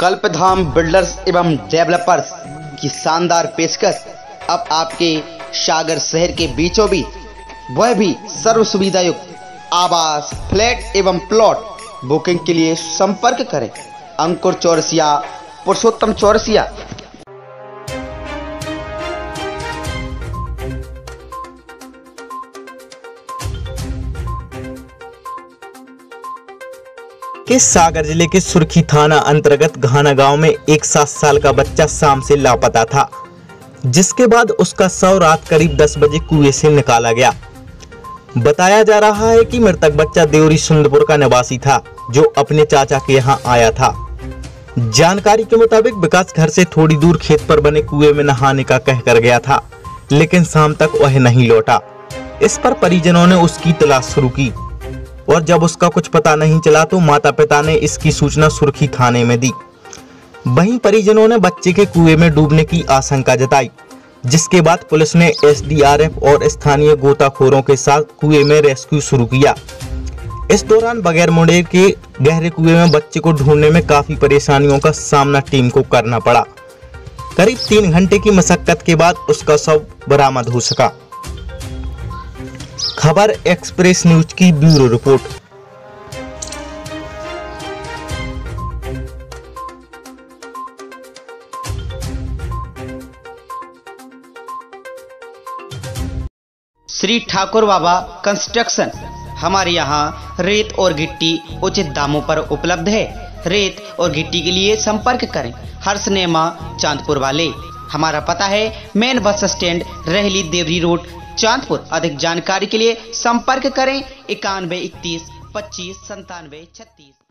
कल्पधाम builders एवं developers की शानदार पेशकश अब आपके सागर शहर के बीचों बीच। वह भी सर्व सुविधा युक्त आवास, फ्लैट एवं प्लॉट बुकिंग के लिए संपर्क करें। अंकुर चौरसिया, पुरुषोत्तम चौरसिया। के सागर ज़िले के सुर्खी थाना अंतर्गत घाना गाँव में एक सात साल का बच्चा शाम से लापता था, जिसके बाद उसका शव रात करीब 10 बजे कुएँ से निकाला गया। बताया जा रहा है कि मृतक बच्चा देवरी सुंदरपुर का निवासी था, जो अपने चाचा के यहाँ आया था। जानकारी के मुताबिक विकास घर से थोड़ी दूर खेत पर बने कुएँ में नहाने का कहकर गया था, लेकिन शाम तक वह नहीं लौटा। इस पर परिजनों ने उसकी तलाश शुरू की। और जब उसका कुछ पता नहीं चला तो माता पिता ने इसकी सूचना सुर्खी थाने में दी। वहीं परिजनों ने बच्चे के कुएँ में डूबने की आशंका जताई, जिसके बाद पुलिस ने एसडीआरएफ और स्थानीय गोताखोरों के साथ कुएँ में रेस्क्यू शुरू किया। इस दौरान बगैर मुंडेर के गहरे कुएँ में बच्चे को ढूँढने में काफ़ी परेशानियों का सामना टीम को करना पड़ा। करीब तीन घंटे की मशक्कत के बाद उसका शव बरामद हो सका। खबर एक्सप्रेस न्यूज़ की bureau report. Shri Thakur Baba construction हमारे यहाँ रेत और गिट्टी उचित दामों पर उपलब्ध है। रेत और गिट्टी के लिए संपर्क करें हर सिनेमा चांदपुर वाले। हमारा पता है मेन बस स्टैंड, रहली, देवरी रोड चांदपुर। अधिक जानकारी के लिए संपर्क करें इक्यानवे इकतीस पच्चीस संतानवे छत्तीस।